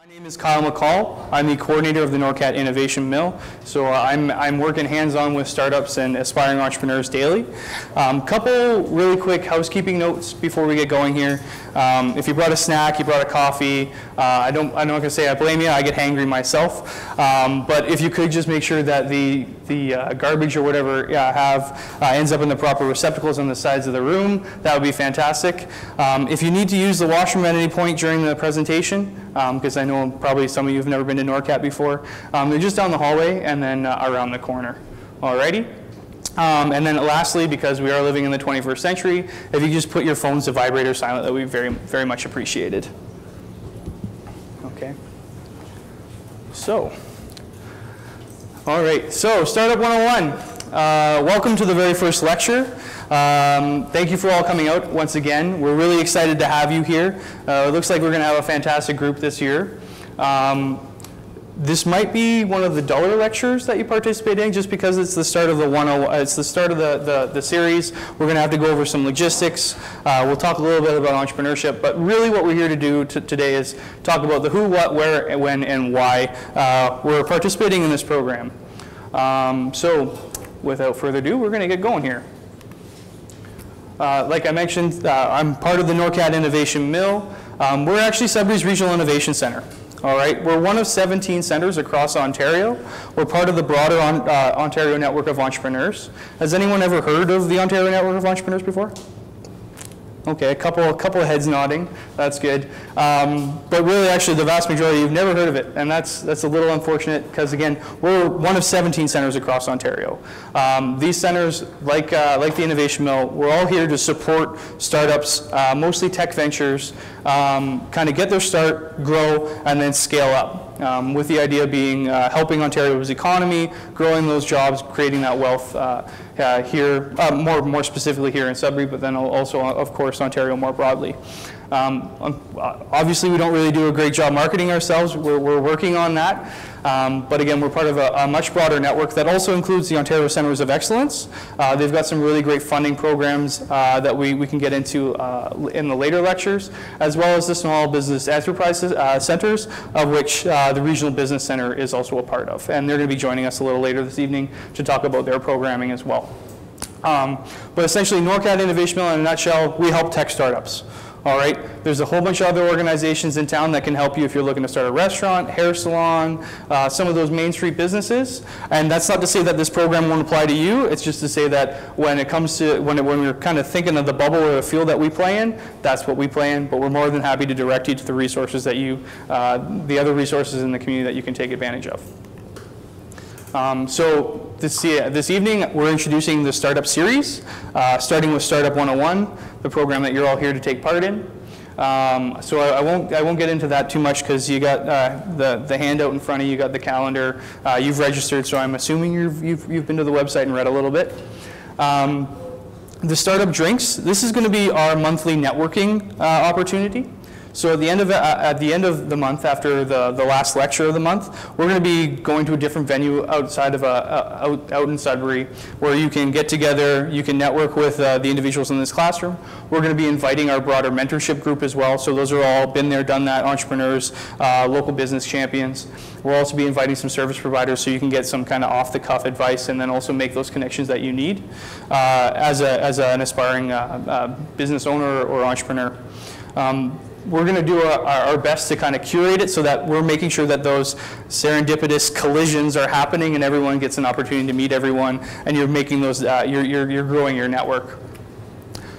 My name is Kyle McCall. I'm the coordinator of the NORCAT Innovation Mill. So uh, I'm, I'm working hands-on with startups and aspiring entrepreneurs daily. Um, couple really quick housekeeping notes before we get going here. Um, if you brought a snack, you brought a coffee, uh, I don't, I'm not gonna say I blame you, I get hangry myself. Um, but if you could just make sure that the, the uh, garbage or whatever you have uh, ends up in the proper receptacles on the sides of the room, that would be fantastic. Um, if you need to use the washroom at any point during the presentation, because I know probably some of you have never been to NORCAT before, um, they're just down the hallway and then uh, around the corner. Alrighty? Um, and then lastly, because we are living in the 21st century, if you just put your phones to vibrate or silent, that would be very, very much appreciated. Okay. So, all right. So, Startup 101. Uh, welcome to the very first lecture. Um, thank you for all coming out once again. We're really excited to have you here. Uh, it looks like we're going to have a fantastic group this year. Um, this might be one of the duller lectures that you participate in just because it's the start of the one it's the start of the, the, the series. We're going to have to go over some logistics. Uh, we'll talk a little bit about entrepreneurship, but really what we're here to do today is talk about the who, what, where, when, and why uh, we're participating in this program. Um, so without further ado, we're going to get going here. Uh, like I mentioned, uh, I'm part of the NORCAT Innovation Mill. Um, we're actually Sudbury's Regional Innovation Center. All right, we're one of 17 centers across Ontario. We're part of the broader on, uh, Ontario Network of Entrepreneurs. Has anyone ever heard of the Ontario Network of Entrepreneurs before? Okay, a couple, a couple of heads nodding. That's good. Um, but really, actually, the vast majority, you've never heard of it. And that's, that's a little unfortunate because, again, we're one of 17 centers across Ontario. Um, these centers, like, uh, like the Innovation Mill, we're all here to support startups, uh, mostly tech ventures, um, kind of get their start, grow, and then scale up. Um, with the idea being uh, helping Ontario's economy, growing those jobs, creating that wealth uh, uh, here, uh, more, more specifically here in Sudbury, but then also, of course, Ontario more broadly. Um, obviously, we don't really do a great job marketing ourselves. We're, we're working on that. Um, but again, we're part of a, a, much broader network that also includes the Ontario Centres of Excellence. Uh, they've got some really great funding programs uh, that we, we can get into uh, in the later lectures, as well as the small business enterprise uh, centers, of which uh, the Regional Business Center is also a part of. And they're going to be joining us a little later this evening to talk about their programming as well. Um, but essentially, NORCAT Innovation Mill in a nutshell, we help tech startups. All right, there's a whole bunch of other organizations in town that can help you if you're looking to start a restaurant, hair salon, uh, some of those Main Street businesses. And that's not to say that this program won't apply to you. It's just to say that when it comes to when, it, when we're kind of thinking of the bubble or the field that we play in, that's what we play in. But we're more than happy to direct you to the resources that you, uh, the other resources in the community that you can take advantage of. Um, so this, this evening, we're introducing the Startup Series, uh, starting with Startup 101, the program that you're all here to take part in. Um, so I, I, won't, I won't get into that too much because you got uh, the, the handout in front of you, you got the calendar, uh, you've registered, so I'm assuming you've, you've, you've been to the website and read a little bit. Um, the Startup Drinks, this is going to be our monthly networking uh, opportunity. So at the end of uh, at the end of the month, after the, the last lecture of the month, we're going to be going to a different venue outside of a, uh, out, out in Sudbury, where you can get together, you can network with uh, the individuals in this classroom. We're going to be inviting our broader mentorship group as well. So those are all been there, done that, entrepreneurs, uh, local business champions. We'll also be inviting some service providers so you can get some kind of off-the-cuff advice and then also make those connections that you need uh, as, a, as an aspiring uh, business owner or entrepreneur. Um, we're going to do our, our, best to kind of curate it so that we're making sure that those serendipitous collisions are happening and everyone gets an opportunity to meet everyone and you're making those, uh, you're, you're, you're growing your network.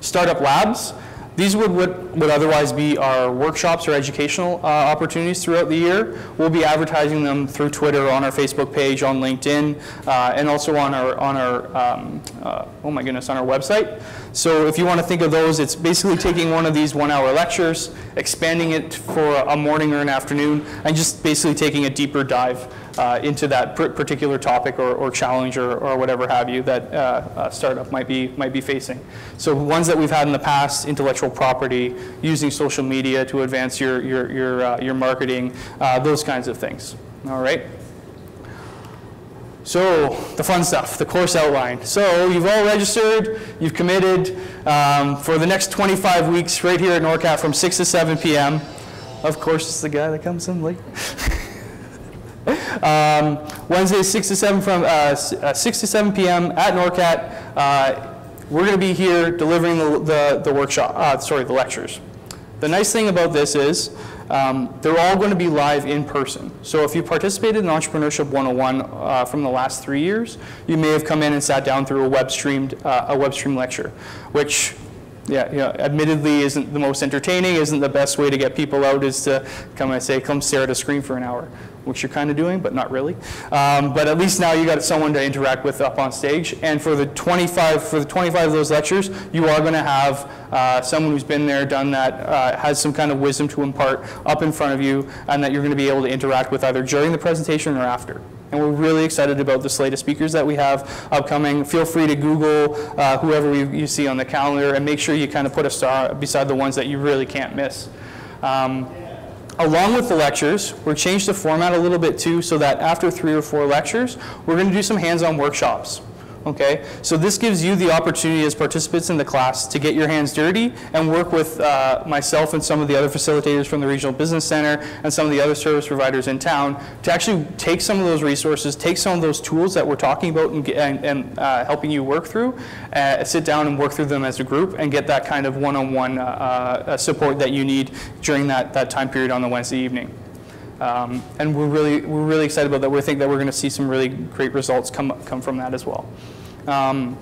Startup labs. These would, would, would otherwise be our workshops or educational uh, opportunities throughout the year. We'll be advertising them through Twitter, on our Facebook page, on LinkedIn, uh, and also on our, on our um, uh, oh my goodness, on our website. So if you want to think of those, it's basically taking one of these one hour lectures, expanding it for a morning or an afternoon, and just basically taking a deeper dive uh, into that particular topic or, or challenge or, or, whatever have you that uh, a startup might be, might be facing. So ones that we've had in the past, intellectual property, using social media to advance your, your, your, uh, your marketing, uh, those kinds of things. All right. So the fun stuff, the course outline. So you've all registered, you've committed um, for the next 25 weeks right here at NORCAT from 6 to 7 p.m. Of course, it's the guy that comes in late. um, Wednesday, 6 to 7 from uh, uh, 6 to 7 p.m. at NORCAT. Uh, we're going to be here delivering the, the, the workshop, uh, sorry, the lectures. The nice thing about this is um, they're all going to be live in person. So if you participated in Entrepreneurship 101 uh, from the last three years, you may have come in and sat down through a web streamed uh, a web stream lecture, which yeah, you know, admittedly isn't the most entertaining, isn't the best way to get people out is to come and say, come stare at a screen for an hour, which you're kind of doing, but not really. Um, but at least now you got someone to interact with up on stage. And for the 25, for the 25 of those lectures, you are going to have uh, someone who's been there, done that, uh, has some kind of wisdom to impart up in front of you, and that you're going to be able to interact with either during the presentation or after. And we're really excited about the slate of speakers that we have upcoming. Feel free to Google uh, whoever you, you see on the calendar and make sure you kind of put a star beside the ones that you really can't miss. Um, Along with the lectures, we're changed the format a little bit too so that after three or four lectures, we're going to do some hands-on workshops. Okay, so this gives you the opportunity as participants in the class to get your hands dirty and work with uh, myself and some of the other facilitators from the Regional Business Center and some of the other service providers in town to actually take some of those resources, take some of those tools that we're talking about and, and, and uh, helping you work through, uh, sit down and work through them as a group and get that kind of one-on-one uh, uh, support that you need during that, that time period on the Wednesday evening. Um, and we're really, we're really excited about that. We think that we're going to see some really great results come, come from that as well. Um,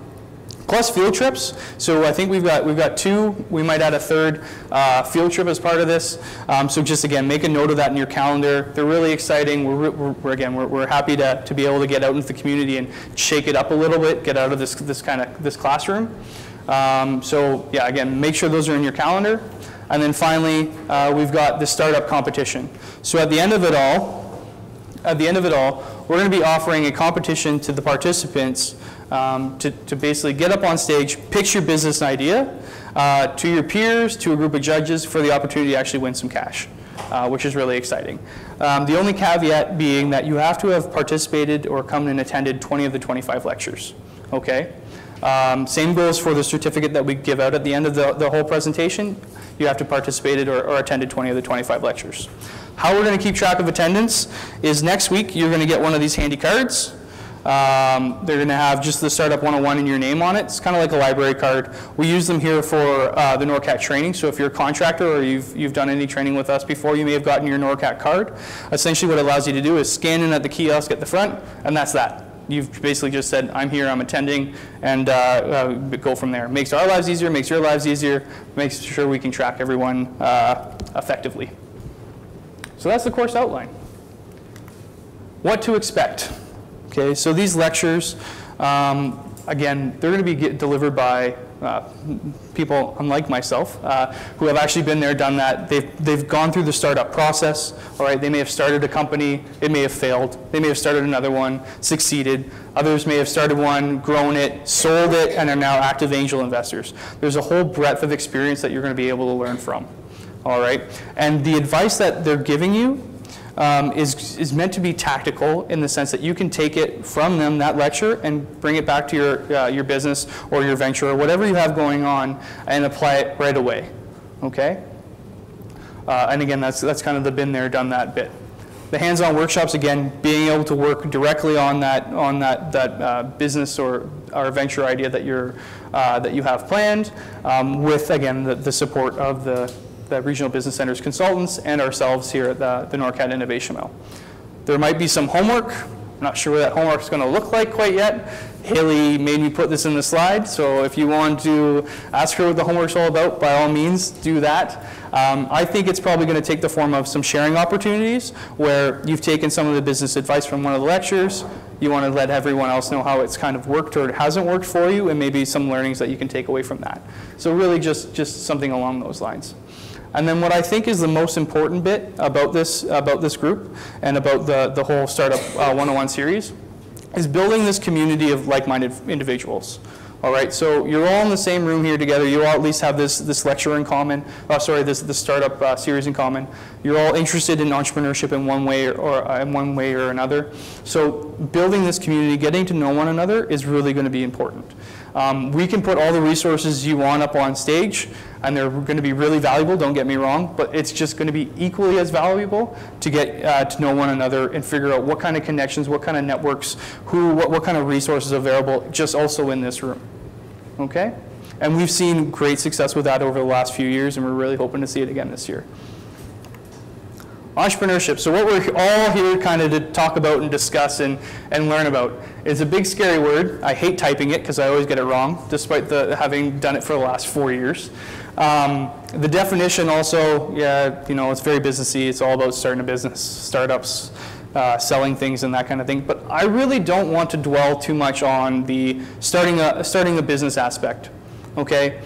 plus field trips. So I think we've got, we've got two. We might add a third uh, field trip as part of this. Um, so just again, make a note of that in your calendar. They're really exciting. We're, we're, we're again, we're, we're happy to, to be able to get out into the community and shake it up a little bit, get out of this, this kind of, this classroom. Um, so yeah, again, make sure those are in your calendar. And then finally, uh, we've got the startup competition. So at the end of it all, at the end of it all, we're going to be offering a competition to the participants um, to, to basically get up on stage, pitch your business idea uh, to your peers, to a group of judges for the opportunity to actually win some cash, uh, which is really exciting. Um, the only caveat being that you have to have participated or come and attended 20 of the 25 lectures. Okay? Um, same goes for the certificate that we give out at the end of the, the whole presentation. You have to participate or, or attended 20 of the 25 lectures. How we're going to keep track of attendance is next week you're going to get one of these handy cards. Um, they're going to have just the Startup 101 in your name on it. It's kind of like a library card. We use them here for uh, the NORCAT training. So if you're a contractor or you've, you've done any training with us before, you may have gotten your NORCAT card. Essentially what it allows you to do is scan in at the kiosk at the front, and that's that. You've basically just said, I'm here, I'm attending, and uh, uh, go from there. Makes our lives easier, makes your lives easier, makes sure we can track everyone uh, effectively. So that's the course outline. What to expect. Okay, so these lectures, um, again, they're going to be delivered by uh, people unlike myself uh, who have actually been there, done that. They've, they've gone through the startup process. All right, they may have started a company, it may have failed. They may have started another one, succeeded. Others may have started one, grown it, sold it, and are now active angel investors. There's a whole breadth of experience that you're going to be able to learn from. All right, and the advice that they're giving you um, is, is meant to be tactical in the sense that you can take it from them, that lecture, and bring it back to your, uh, your business or your venture or whatever you have going on and apply it right away. Okay? Uh, and again, that's, that's kind of the been there, done that bit. The hands-on workshops, again, being able to work directly on that, on that, that uh, business or, or venture idea that, you're, uh, that you have planned um, with, again, the, the support of the, the Regional Business Center's consultants and ourselves here at the, the NORCAT Innovation Mill. There might be some homework. I'm not sure what that homework is going to look like quite yet. Haley made me put this in the slide, so if you want to ask her what the homework's all about, by all means, do that. Um, I think it's probably going to take the form of some sharing opportunities where you've taken some of the business advice from one of the lectures, you want to let everyone else know how it's kind of worked or it hasn't worked for you, and maybe some learnings that you can take away from that. So really just, just something along those lines. And then what I think is the most important bit about this, about this group and about the, the whole Startup uh, 101 series is building this community of like-minded individuals. All right, so you're all in the same room here together. You all at least have this, this lecture in common, uh, sorry, this, this startup uh, series in common. You're all interested in entrepreneurship in one way or, uh, in one way or another. So building this community, getting to know one another is really going to be important. Um, we can put all the resources you want up on stage, and they're going to be really valuable, don't get me wrong, but it's just going to be equally as valuable to get uh, to know one another and figure out what kind of connections, what kind of networks, who, what, what kind of resources are available, just also in this room. Okay? And we've seen great success with that over the last few years, and we're really hoping to see it again this year. Entrepreneurship. So what we're all here kind of to talk about and discuss and, and learn about. It's a big scary word. I hate typing it because I always get it wrong, despite the, having done it for the last four years. Um, the definition also, yeah, you know, it's very businessy. It's all about starting a business, startups, uh, selling things and that kind of thing. But I really don't want to dwell too much on the starting a, starting a business aspect, okay?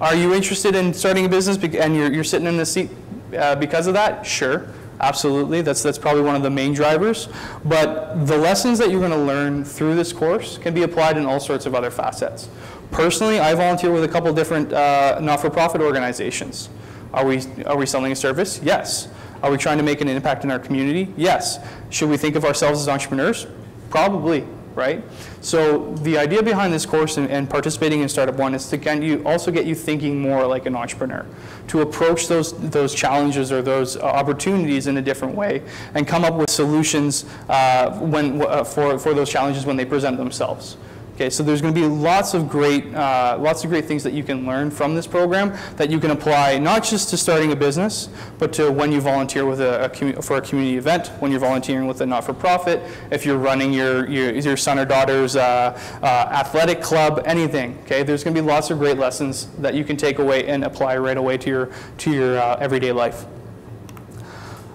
Are you interested in starting a business and you're, you're sitting in this seat uh, because of that? Sure, absolutely. That's, that's probably one of the main drivers. But the lessons that you're going to learn through this course can be applied in all sorts of other facets. Personally, I volunteer with a couple different uh, not-for-profit organizations. Are we, are we selling a service? Yes. Are we trying to make an impact in our community? Yes. Should we think of ourselves as entrepreneurs? Probably right? So the idea behind this course and, and, participating in Startup One is to get you, also get you thinking more like an entrepreneur, to approach those, those challenges or those uh, opportunities in a different way and come up with solutions uh, when, uh, for, for those challenges when they present themselves. Okay, so there's going to be lots of great, uh, lots of great things that you can learn from this program that you can apply not just to starting a business, but to when you volunteer with a, a for a community event, when you're volunteering with a not-for-profit, if you're running your, your, your son or daughter's uh, uh, athletic club, anything. Okay, there's going to be lots of great lessons that you can take away and apply right away to your to your uh, everyday life.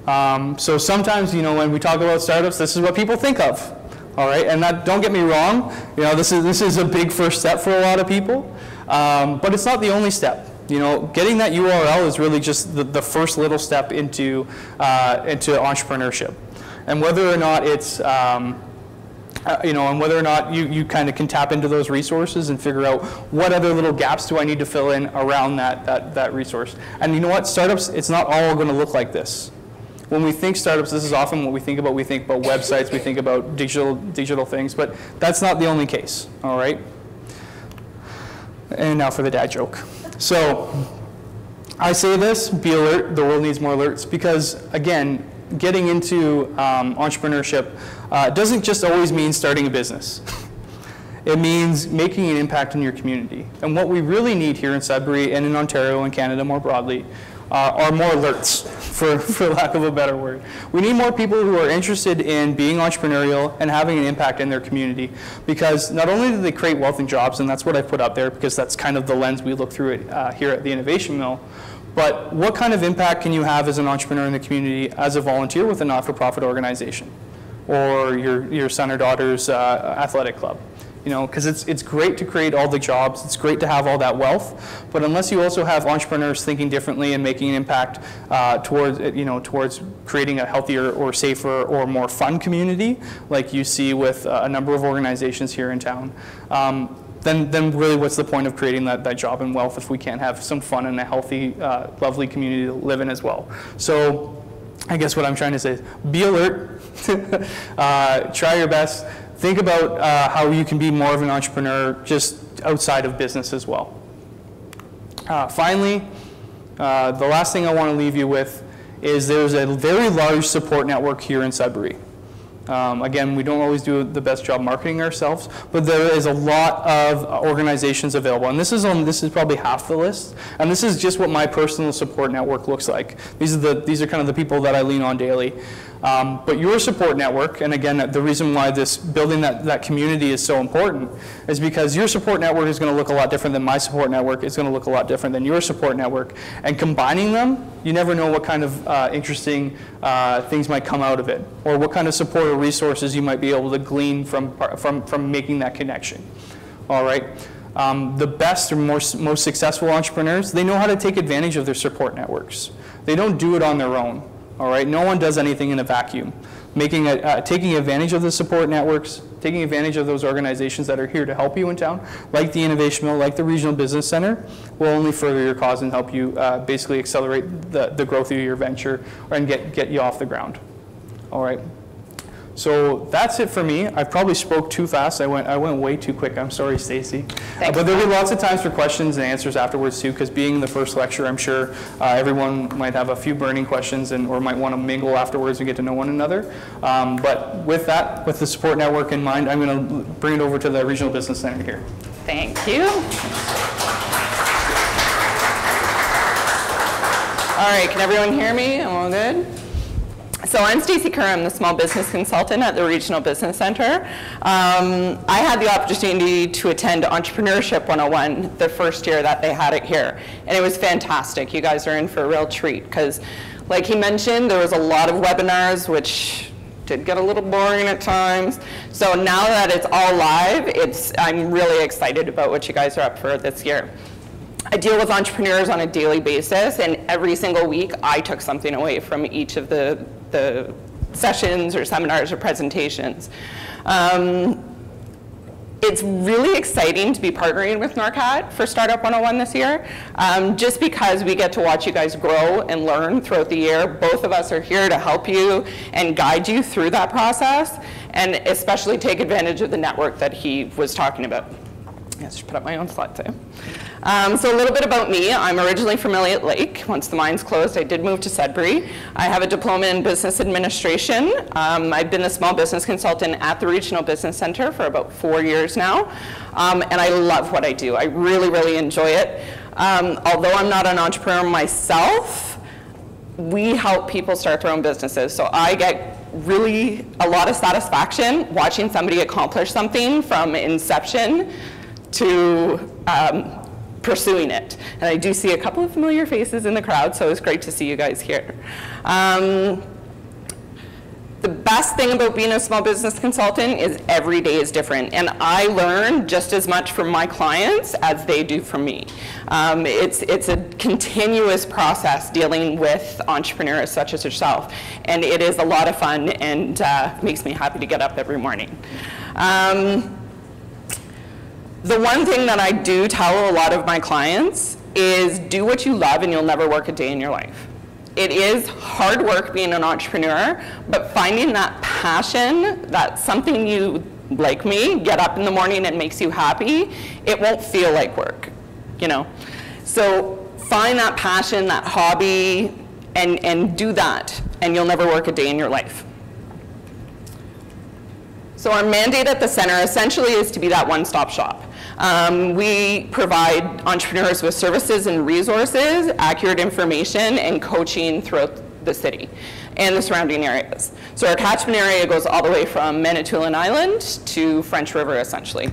Um, so sometimes, you know, when we talk about startups, this is what people think of. All right, and that, don't get me wrong, you know, this is, this is a big first step for a lot of people, um, but it's not the only step. You know, getting that URL is really just the, the first little step into, uh, into entrepreneurship. And whether or not it's, um, uh, you know, and whether or not you, you kind of can tap into those resources and figure out what other little gaps do I need to fill in around that, that, that resource. And you know what, startups, it's not all going to look like this when we think startups, this is often what we think about. We think about websites, we think about digital, digital things, but that's not the only case, all right? And now for the dad joke. So I say this, be alert, the world needs more alerts, because again, getting into um, entrepreneurship uh, doesn't just always mean starting a business. it means making an impact in your community. And what we really need here in Sudbury and in Ontario and Canada more broadly are more alerts, for, for lack of a better word. We need more people who are interested in being entrepreneurial and having an impact in their community because not only do they create wealth and jobs, and that's what I put up there because that's kind of the lens we look through it uh, here at the Innovation Mill, but what kind of impact can you have as an entrepreneur in the community as a volunteer with a not-for-profit organization or your, your son or daughter's uh, athletic club? You know, because it's, it's great to create all the jobs, it's great to have all that wealth, but unless you also have entrepreneurs thinking differently and making an impact uh, towards, you know, towards creating a healthier or safer or more fun community, like you see with uh, a number of organizations here in town, um, then, then really what's the point of creating that, that job and wealth if we can't have some fun and a healthy, uh, lovely community to live in as well. So I guess what I'm trying to say is be alert, uh, try your best, think about uh, how you can be more of an entrepreneur just outside of business as well. Uh, finally, uh, the last thing I want to leave you with is there's a very large support network here in Sudbury. Um, again, we don't always do the best job marketing ourselves, but there is a lot of organizations available. And this is, on, this is probably half the list. And this is just what my personal support network looks like. These are, the, these are kind of the people that I lean on daily. Um, but your support network, and again, the reason why this building that, that community is so important is because your support network is going to look a lot different than my support network. It's going to look a lot different than your support network. And combining them, you never know what kind of uh, interesting uh, things might come out of it, or what kind of support or resources you might be able to glean from, from, from making that connection. All right. Um, the best or most, most successful entrepreneurs, they know how to take advantage of their support networks. They don't do it on their own. All right, no one does anything in a vacuum. Making a, uh, taking advantage of the support networks, taking advantage of those organizations that are here to help you in town, like the Innovation Mill, like the Regional Business Center, will only further your cause and help you uh, basically accelerate the, the growth of your venture and get, get you off the ground. All right. So that's it for me. I probably spoke too fast. I went I went way too quick. I'm sorry, Stacey. Uh, but there'll be lots of times for questions and answers afterwards too, because being the first lecture, I'm sure uh, everyone might have a few burning questions and or might want to mingle afterwards and get to know one another. Um, but with that, with the support network in mind, I'm going to bring it over to the regional business center here. Thank you. All right, can everyone hear me? I'm all good? So I'm Stacey Kerr, I'm the small business consultant at the Regional Business Center. Um, I had the opportunity to attend Entrepreneurship 101 the first year that they had it here, and it was fantastic. You guys are in for a real treat because, like he mentioned, there was a lot of webinars which did get a little boring at times. So now that it's all live, it's, I'm really excited about what you guys are up for this year. I deal with entrepreneurs on a daily basis, and every single week I took something away from each of the, the sessions or seminars or presentations. Um, it's really exciting to be partnering with NORCAT for Startup 101 this year, um, just because we get to watch you guys grow and learn throughout the year. Both of us are here to help you and guide you through that process, and especially take advantage of the network that he was talking about. Yes, put up my own slide too. Um, so a little bit about me. I'm originally from Elliott Lake. Once the mines closed, I did move to Sudbury. I have a diploma in business administration. Um, I've been a small business consultant at the Regional Business Center for about four years now. Um, and I love what I do. I really, really enjoy it. Um, although I'm not an entrepreneur myself, we help people start their own businesses. So I get really a lot of satisfaction watching somebody accomplish something from inception to um, pursuing it. And I do see a couple of familiar faces in the crowd, so it's great to see you guys here. Um, the best thing about being a small business consultant is every day is different. And I learn just as much from my clients as they do from me. Um, it's, it's a continuous process dealing with entrepreneurs such as yourself. And it is a lot of fun and uh, makes me happy to get up every morning. Um, the one thing that I do tell a lot of my clients is do what you love and you'll never work a day in your life. It is hard work being an entrepreneur, but finding that passion, that something you, like me, get up in the morning and makes you happy, it won't feel like work, you know? So find that passion, that hobby, and, and do that, and you'll never work a day in your life. So our mandate at the center essentially is to be that one-stop shop. Um, we provide entrepreneurs with services and resources, accurate information, and coaching throughout the city and the surrounding areas. So our catchment area goes all the way from Manitoulin Island to French River, essentially.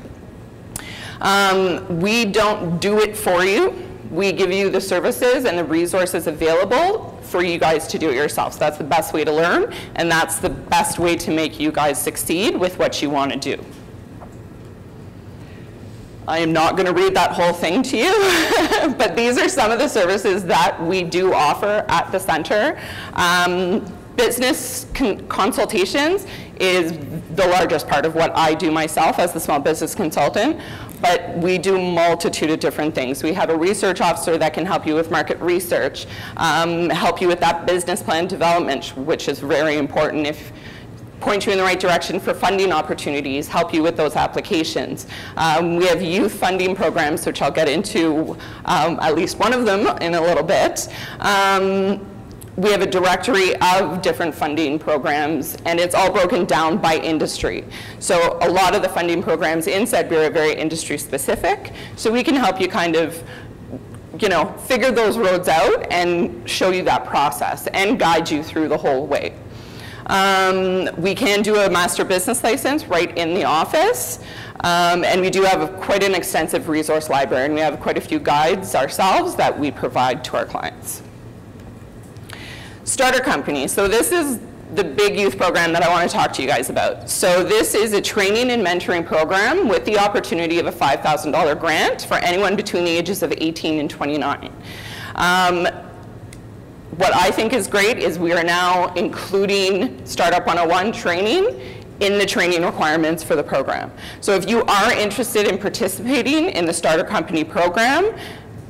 Um, we don't do it for you. We give you the services and the resources available for you guys to do it yourselves. That's the best way to learn, and that's the best way to make you guys succeed with what you want to do. I am not going to read that whole thing to you, but these are some of the services that we do offer at the center. Um, business con consultations is the largest part of what I do myself as the small business consultant, but we do multitude of different things. We have a research officer that can help you with market research, um, help you with that business plan development, which is very important if point you in the right direction for funding opportunities, help you with those applications. Um, we have youth funding programs, which I'll get into um, at least one of them in a little bit. Um, we have a directory of different funding programs, and it's all broken down by industry. So a lot of the funding programs in Sudbury are very industry specific, so we can help you kind of you know, figure those roads out and show you that process and guide you through the whole way. Um, we can do a master business license right in the office. Um, and we do have a, quite an extensive resource library, and we have quite a few guides ourselves that we provide to our clients. Starter company. So this is the big youth program that I want to talk to you guys about. So this is a training and mentoring program with the opportunity of a $5,000 grant for anyone between the ages of 18 and 29. Um, what I think is great is we are now including Startup 101 training in the training requirements for the program. So if you are interested in participating in the Starter Company program,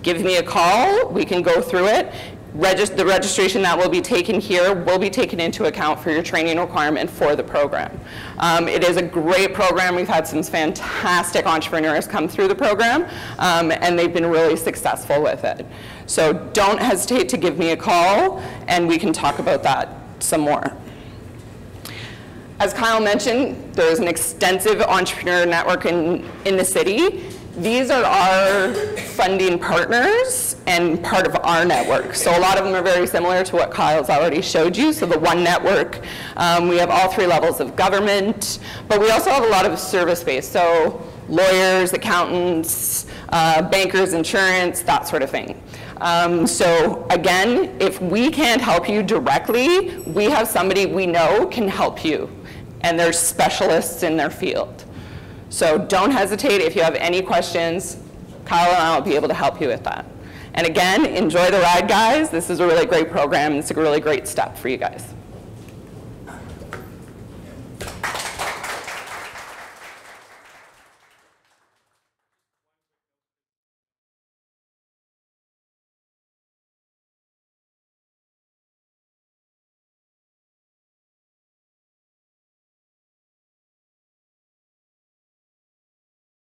give me a call, we can go through it. Regis- the registration that will be taken here will be taken into account for your training requirement for the program. Um, It is a great program. We've had some fantastic entrepreneurs come through the program, um, and they've been really successful with it. So don't hesitate to give me a call, and we can talk about that some more. As Kyle mentioned, there's an extensive entrepreneur network in, in the city. These are our funding partners and part of our network. So a lot of them are very similar to what Kyle's already showed you. So the One Network, um, we have all three levels of government, but we also have a lot of service-based. So lawyers, accountants, uh, bankers, insurance, that sort of thing. Um, so again, if we can't help you directly, we have somebody we know can help you, and they're specialists in their field. So don't hesitate if you have any questions. Kyle and I will be able to help you with that. And again, enjoy the ride, guys. This is a really great program. It's a really great step for you guys.